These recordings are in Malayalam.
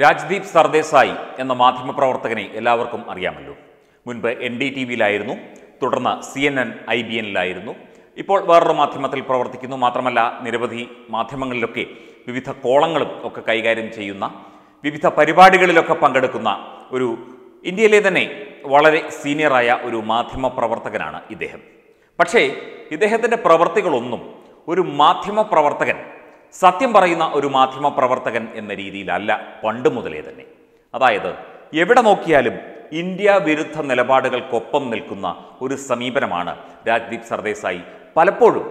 രാജ്ദീപ് സർദേശായി എന്ന മാധ്യമപ്രവർത്തകനെ എല്ലാവർക്കും അറിയാമല്ലോ. മുൻപ് എൻ ഡി ടി വിയിലായിരുന്നു തുടർന്ന് C N N I B എനിലായിരുന്നു ഇപ്പോൾ വേറൊരു മാധ്യമത്തിൽ പ്രവർത്തിക്കുന്നു. മാത്രമല്ല നിരവധി മാധ്യമങ്ങളിലൊക്കെ വിവിധ കോളങ്ങളും ഒക്കെ കൈകാര്യം ചെയ്യുന്ന വിവിധ പരിപാടികളിലൊക്കെ പങ്കെടുക്കുന്ന ഒരു ഇന്ത്യയിലെ തന്നെ വളരെ സീനിയറായ ഒരു മാധ്യമ പ്രവർത്തകനാണ് ഇദ്ദേഹം. പക്ഷേ ഇദ്ദേഹത്തിന്റെ പ്രവർത്തികളൊന്നും ഒരു മാധ്യമ പ്രവർത്തകൻ സത്യം പറയുന്ന ഒരു മാധ്യമ പ്രവർത്തകൻ എന്ന രീതിയിലല്ല പണ്ട് മുതലേ തന്നെ. അതായത് എവിടെ നോക്കിയാലും ഇന്ത്യ വിരുദ്ധ നിലപാടുകൾക്കൊപ്പം നിൽക്കുന്ന ഒരു സമീപനമാണ് രാജ്ദീപ് സർദേശായി പലപ്പോഴും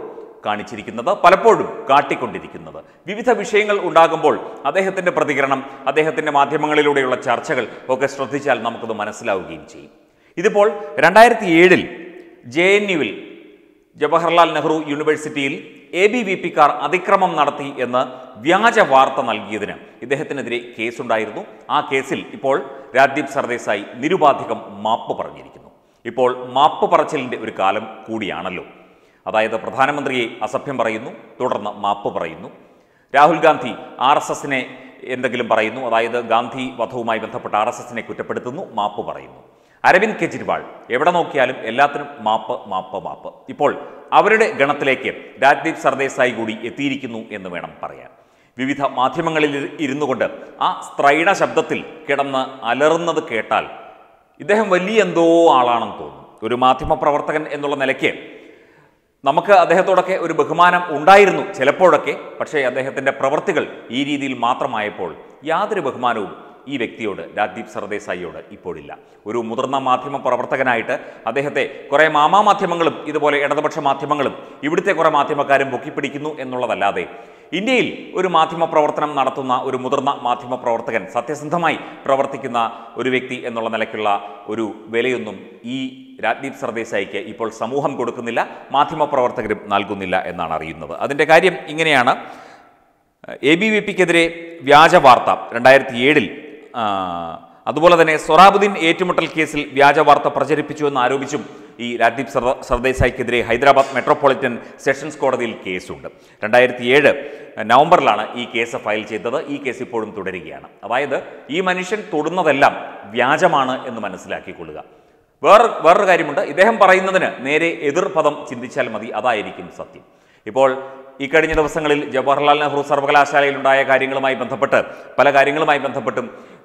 കാണിച്ചിരിക്കുന്നത് പലപ്പോഴും കാട്ടിക്കൊണ്ടിരിക്കുന്നത്. വിവിധ വിഷയങ്ങൾ ഉണ്ടാകുമ്പോൾ അദ്ദേഹത്തിന്റെ പ്രതികരണം അദ്ദേഹത്തിന്റെ മാധ്യമങ്ങളിലൂടെയുള്ള ചർച്ചകൾ ഒക്കെ ശ്രദ്ധിച്ചാൽ നമുക്കത് മനസ്സിലാവുകയും ചെയ്യും. ഇതിപ്പോൾ രണ്ടായിരത്തി ഏഴിൽ ജെ എൻ യുവിൽ ജവഹർലാൽ നെഹ്റു യൂണിവേഴ്സിറ്റിയിൽ എ ബി വി പിക്കാർ അതിക്രമം നടത്തി എന്ന് വ്യാജ വാർത്ത നൽകിയതിന് ഇദ്ദേഹത്തിനെതിരെ കേസുണ്ടായിരുന്നു. ആ കേസിൽ ഇപ്പോൾ രാജ്ദീപ് സർദേശായി നിരുപാധികം മാപ്പ് പറഞ്ഞിരിക്കുന്നു. ഇപ്പോൾ മാപ്പ് പറച്ചിലിന്റെ ഒരു കാലം കൂടിയാണല്ലോ. അതായത് പ്രധാനമന്ത്രിയെ അസഭ്യം പറയുന്നു തുടർന്ന് മാപ്പ് പറയുന്നു. രാഹുൽ ഗാന്ധി ആർ എസ് എസിനെ എന്തെങ്കിലും പറയുന്നു അതായത് ഗാന്ധി വധവുമായി ബന്ധപ്പെട്ട് ആർ എസ് എസിനെ കുറ്റപ്പെടുത്തുന്നു മാപ്പ് പറയുന്നു. അരവിന്ദ് കെജ്രിവാൾ എവിടെ നോക്കിയാലും എല്ലാത്തിനും മാപ്പ് മാപ്പ് മാപ്പ്. ഇപ്പോൾ അവരുടെ ഗണത്തിലേക്ക് രാജ്ദീപ് സർദേശായി കൂടി എത്തിയിരിക്കുന്നു എന്ന് വേണം പറയാൻ. വിവിധ മാധ്യമങ്ങളിൽ ഇരുന്നു കൊണ്ട് ആ സ്ത്രൈണ ശബ്ദത്തിൽ കിടന്ന് അലറുന്നത് കേട്ടാൽ ഇദ്ദേഹം വലിയ എന്തോ ആളാണെന്ന് തോന്നും. ഒരു മാധ്യമപ്രവർത്തകൻ എന്നുള്ള നിലയ്ക്ക് നമുക്ക് അദ്ദേഹത്തോടൊക്കെ ഒരു ബഹുമാനം ഉണ്ടായിരുന്നു ചിലപ്പോഴൊക്കെ പക്ഷേ അദ്ദേഹത്തിന്റെ പ്രവൃത്തികൾ ഈ രീതിയിൽ മാത്രമായപ്പോൾ യാതൊരു ബഹുമാനവും ഈ വ്യക്തിയോട് രാജ്ദീപ് സർദേശായിയോട് ഇപ്പോഴില്ല. ഒരു മുതിർന്ന മാധ്യമ പ്രവർത്തകനായിട്ട് അദ്ദേഹത്തെ കുറേ മാമാ മാധ്യമങ്ങളും ഇതുപോലെ ഇടതുപക്ഷ മാധ്യമങ്ങളും ഇവിടുത്തെ കുറേ മാധ്യമക്കാരും പൊക്കിപ്പിടിക്കുന്നു എന്നുള്ളതല്ലാതെ ഇന്ത്യയിൽ ഒരു മാധ്യമ പ്രവർത്തനം നടത്തുന്ന ഒരു മുതിർന്ന മാധ്യമ പ്രവർത്തകൻ സത്യസന്ധമായി പ്രവർത്തിക്കുന്ന ഒരു വ്യക്തി എന്നുള്ള നിലയ്ക്കുള്ള ഒരു വിലയൊന്നും ഈ രാജ്ദീപ് സർദേശായിക്ക് ഇപ്പോൾ സമൂഹം കൊടുക്കുന്നില്ല മാധ്യമ പ്രവർത്തകരും നൽകുന്നില്ല എന്നാണ് അറിയുന്നത്. അതിന്റെ കാര്യം ഇങ്ങനെയാണ്. എ ബി വി പിക്കെതിരെ വ്യാജ വാർത്ത രണ്ടായിരത്തി ഏഴിൽ അതുപോലെ തന്നെ സൊറാബുദ്ദീൻ ഏറ്റുമുട്ടൽ കേസിൽ വ്യാജ വാർത്ത പ്രചരിപ്പിച്ചു എന്ന് ആരോപിച്ചും ഈ രാജ്ദീപ് സർദ സർദേശായിക്കെതിരെ ഹൈദരാബാദ് മെട്രോപൊളിറ്റൻ സെഷൻസ് കോടതിയിൽ കേസുണ്ട്. രണ്ടായിരത്തി ഏഴ് നവംബറിലാണ് ഈ കേസ് ഫയൽ ചെയ്തത്. ഈ കേസ് ഇപ്പോഴും തുടരുകയാണ്. അതായത് ഈ മനുഷ്യൻ തൊടുന്നതെല്ലാം വ്യാജമാണ് എന്ന് മനസ്സിലാക്കിക്കൊള്ളുക. വേറെ വേറൊരു കാര്യമുണ്ട്. ഇദ്ദേഹം പറയുന്നതിന് നേരെ എതിർപദം ചിന്തിച്ചാൽ മതി. അതായിരിക്കും സത്യം. ഇപ്പോൾ ഈ കഴിഞ്ഞ ദിവസങ്ങളിൽ ജവഹർലാൽ നെഹ്റു സർവകലാശാലയിലുണ്ടായ കാര്യങ്ങളുമായി ബന്ധപ്പെട്ട് പല കാര്യങ്ങളുമായി ബന്ധപ്പെട്ടും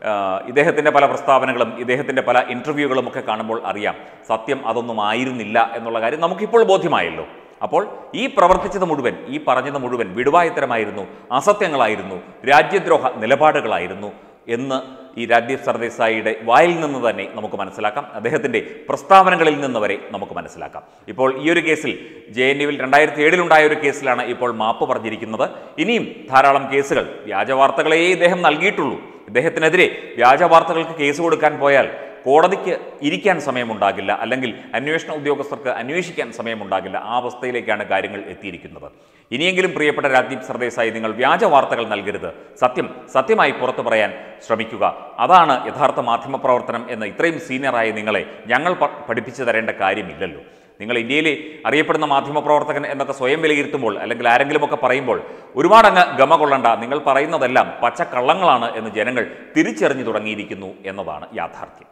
ഇദ്ദേഹത്തിന്റെ പല പ്രസ്താവനകളും ഇദ്ദേഹത്തിന്റെ പല ഇന്റർവ്യൂകളും ഒക്കെ കാണുമ്പോൾ അറിയാം. സത്യം അതൊന്നും ആയിരുന്നില്ല എന്നുള്ള കാര്യം നമുക്കിപ്പോൾ ബോധ്യമായല്ലോ. അപ്പോൾ ഈ പ്രവർത്തിച്ചത് മുഴുവൻ ഈ പറഞ്ഞത് മുഴുവൻ വിടുവായുത്തരമായിരുന്നു അസത്യങ്ങളായിരുന്നു രാജ്യദ്രോഹ നിലപാടുകളായിരുന്നു എന്ന് ഈ രാജ്ദീപ് സർദേശായിയുടെ വായിൽ നിന്ന് തന്നെ നമുക്ക് മനസ്സിലാക്കാം. അദ്ദേഹത്തിന്റെ പ്രസ്താവനകളിൽ നിന്ന് വരെ നമുക്ക് മനസ്സിലാക്കാം. ഇപ്പോൾ ഈ ഒരു കേസിൽ ജെ എൻ യുവിൽ രണ്ടായിരത്തി ഏഴിലുണ്ടായ ഒരു കേസിലാണ് ഇപ്പോൾ മാപ്പ് പറഞ്ഞിരിക്കുന്നത്. ഇനിയും ധാരാളം കേസുകൾ വ്യാജവാർത്തകളെ ഇദ്ദേഹം നൽകിയിട്ടുള്ളൂ. ഇദ്ദേഹത്തിനെതിരെ വ്യാജ വാർത്തകൾക്ക് കേസ് കൊടുക്കാൻ പോയാൽ കോടതിക്ക് ഇരിക്കാൻ സമയമുണ്ടാകില്ല. അല്ലെങ്കിൽ അന്വേഷണ ഉദ്യോഗസ്ഥർക്ക് അന്വേഷിക്കാൻ സമയമുണ്ടാകില്ല. ആ അവസ്ഥയിലേക്കാണ് കാര്യങ്ങൾ എത്തിയിരിക്കുന്നത്. ഇനിയെങ്കിലും പ്രിയപ്പെട്ട രാജ്ദീപ് സർദേശായി നിങ്ങൾ വ്യാജ വാർത്തകൾ നൽകരുത്. സത്യം സത്യമായി പുറത്തു പറയാൻ ശ്രമിക്കുക. അതാണ് യഥാർത്ഥ മാധ്യമ പ്രവർത്തനം എന്ന് ഇത്രയും സീനിയറായി നിങ്ങളെ ഞങ്ങൾ പഠിപ്പിച്ചു തരേണ്ട കാര്യമില്ലല്ലോ. നിങ്ങൾ ഇന്ത്യയിൽ അറിയപ്പെടുന്ന മാധ്യമപ്രവർത്തകൻ എന്നൊക്കെ സ്വയം വിലയിരുത്തുമ്പോൾ അല്ലെങ്കിൽ ആരെങ്കിലുമൊക്കെ പറയുമ്പോൾ ഒരുപാട് അങ്ങ് ഗമ കൊള്ളണ്ട. നിങ്ങൾ പറയുന്നതെല്ലാം പച്ചക്കള്ളങ്ങളാണ് എന്ന് ജനങ്ങൾ തിരിച്ചറിഞ്ഞു തുടങ്ങിയിരിക്കുന്നു എന്നതാണ് യാഥാർത്ഥ്യം.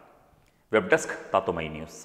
വെബ് ഡെസ്ക് തത്തുമൈ ന്യൂസ്.